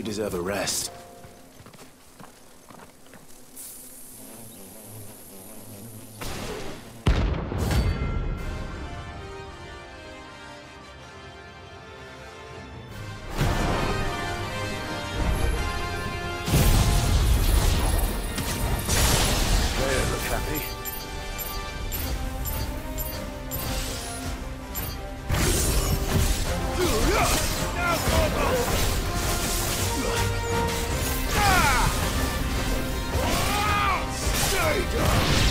You deserve a rest. Happy. Traitor!